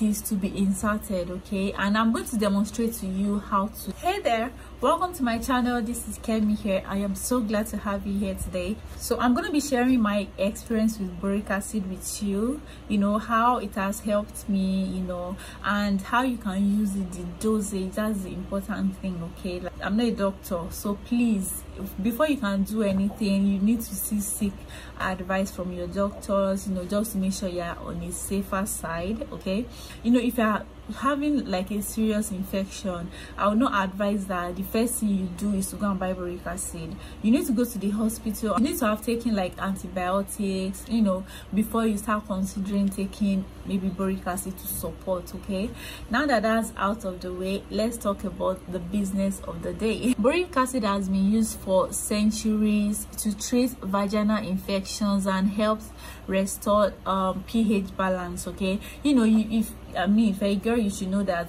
is to be inserted okay? And i'm going to demonstrate to you how to. Hey there welcome to my channel. This is kemi here. I am so glad to have you here today. So i'm going to be sharing my experience with boric acid with you. You know how it has helped me you know and how you can use it the dosage. That's the important thing okay? Like, i'm not a doctor so please before you can do anything you need to see seek advice from your doctors you know just to make sure you're on a safer side okay you know if you're having like a serious infection i would not advise that the first thing you do is to go and buy boric acid you need to go to the hospital. You need to have taken like antibiotics you know before you start considering taking maybe boric acid to support okay? Now that that's out of the way let's talk about the business of the day. Boric acid has been used for centuries to treat vaginal infections and helps restore um, ph balance okay? You know you, if i mean if a girl you should know that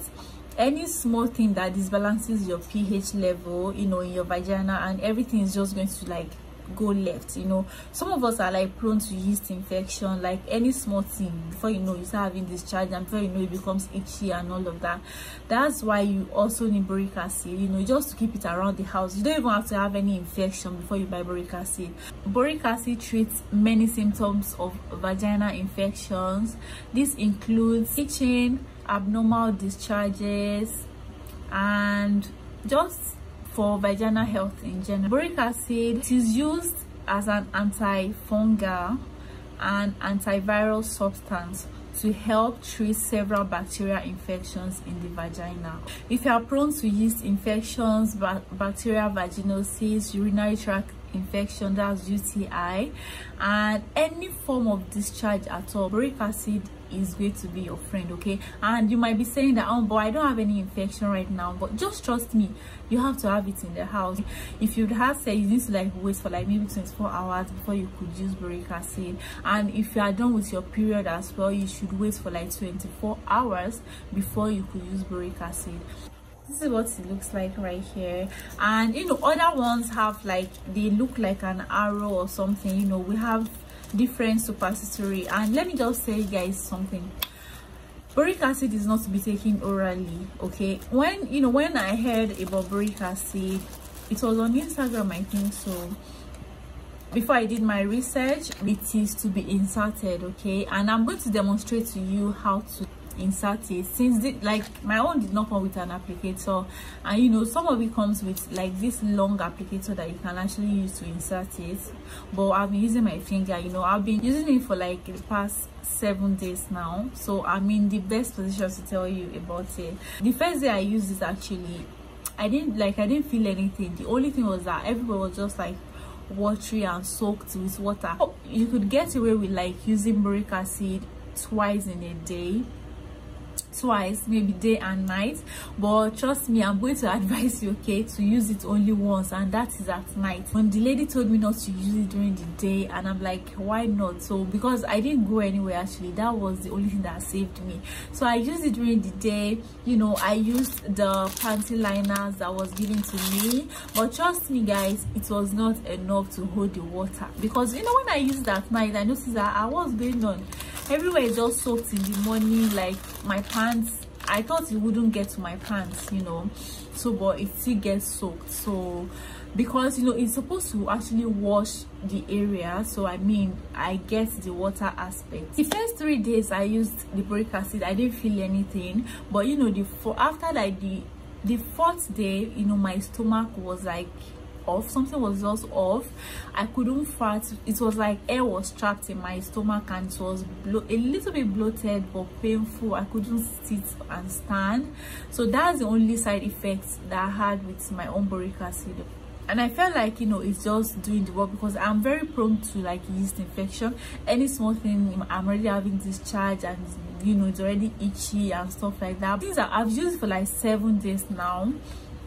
any small thing that disbalances your ph level you know in your vagina and everything is just going to like go left you know. Some of us are like prone to yeast infection like any small thing before you know you start having discharge and before you know it becomes itchy and all of that. That's why you also need boric acid you know just to keep it around the house. You don't even have to have any infection before you buy boric acid. Boric acid treats many symptoms of vaginal infections. This includes itching abnormal discharges and just for vaginal health in general. Boric acid is used as an antifungal and antiviral substance to help treat several bacterial infections in the vagina. If you are prone to yeast infections, bacterial vaginosis, urinary tract infection, that's UTI, and any form of discharge at all, boric acid is going to be your friend okay? And you might be saying that oh boy i don't have any infection right now but just trust me you have to have it in the house. If you have said you need to like wait for like maybe 24 hours before you could use boric acid and if you are done with your period as well you should wait for like 24 hours before you could use boric acid this is what it looks like right here. And you know other ones have like they look like an arrow or something you know we have different suppository and let me just say guys something. Boric acid is not to be taken orally okay? When you know when i heard about boric acid it was on instagram i think so before i did my research it is to be inserted okay? And i'm going to demonstrate to you how to insert it since the, like my own did not come with an applicator and you know some of it comes with like this long applicator that you can actually use to insert it. But i've been using my finger you know. I've been using it for like the past seven days now. So i'm in the best position to tell you about it. The first day i used it actually i didn't like i didn't feel anything. The only thing was that everybody was just like watery and soaked with water. You could get away with like using boric acid twice in a day twice maybe day and night. But trust me i'm going to advise you okay to use it only once and that is at night. When the lady told me not to use it during the day and i'm like why not? So because i didn't go anywhere actually that was the only thing that saved me. So i used it during the day. You know i used the panty liners that was given to me. But trust me guys it was not enough to hold the water. Because you know when i used that night i noticed that i was going on everywhere is just soaked in the morning like my pants i thought it wouldn't get to my pants you know. So but it still gets soaked. So because you know it's supposed to actually wash the area. So i mean i get the water aspect. The first three days i used the boric acid. I didn't feel anything. But you know the for after like the the fourth day you know my stomach was like off something was just off. I couldn't fart. It was like air was trapped in my stomach and it was a little bit bloated but painful. I couldn't sit and stand. So that's the only side effects that i had with my own boric acid. And i felt like you know it's just doing the work because i'm very prone to like yeast infection. Any small thing i'm already having discharge and you know it's already itchy and stuff like that. Things that i've used for like seven days now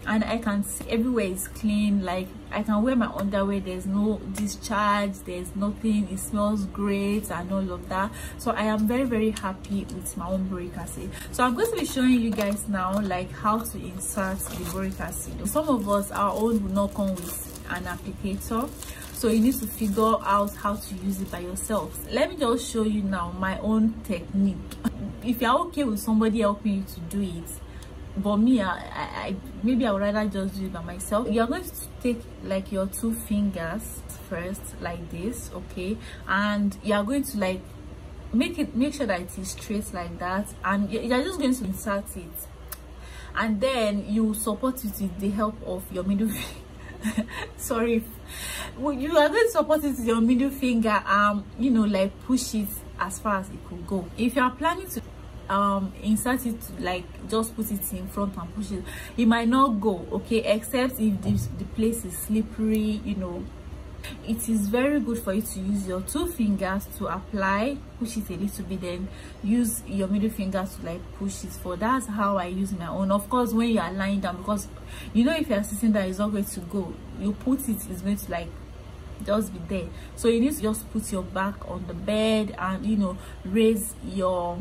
and i can see everywhere is clean like i can wear my underwear there's no discharge there's nothing it smells great and all of that. So i am very very happy with my own boric acid. So i'm going to be showing you guys now like how to insert the boric acid. Some of us our own will not come with an applicator. So you need to figure out how to use it by yourself. Let me just show you now my own technique. If you're okay with somebody helping you to do it but me I, I maybe i would rather just do it by myself. You're going to take like your two fingers first like this okay? And you're going to like make it make sure that it is straight like that. And you're just going to insert it. And then you support it with the help of your middle finger. Sorry. Well, you are going to support it with your middle finger um you know like push it as far as it could go. If you are planning to um insert it like just put it in front and push it. It might not go okay? Except if this the place is slippery you know. It is very good for you to use your two fingers to apply push it a little bit then use your middle finger to like push it. For that's how i use my own. Of course when you are lying down because you know if you're sitting there it's not going to go. You put it it's going to like just be there. So you need to just put your back on the bed and you know raise your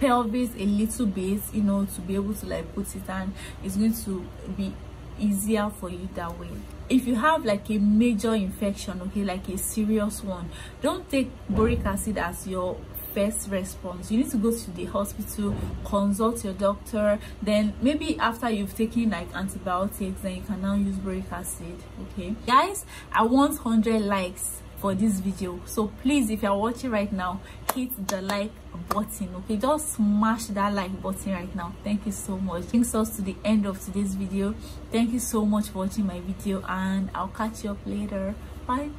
pelvis a little bit you know to be able to like put it and it's going to be easier for you that way. If you have like a major infection okay like a serious one don't take boric acid as your first response. You need to go to the hospital consult your doctor. Then maybe after you've taken like antibiotics then you can now use boric acid okay? Guys i want 100 likes for this video. So please if you're watching right now hit the like button okay? Just smash that like button right now. Thank you so much. Brings us to the end of today's video. Thank you so much for watching my video and i'll catch you up later. Bye